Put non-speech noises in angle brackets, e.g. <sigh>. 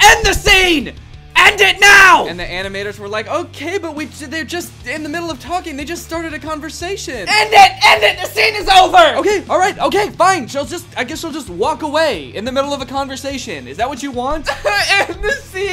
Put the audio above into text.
End the scene! End it now! And the animators were like, okay, but we they're just in the middle of talking. They just started a conversation. End it! End it! The scene is over! Okay, all right, okay, fine. She'll just, I guess she'll just walk away in the middle of a conversation. Is that what you want? <laughs> End the scene!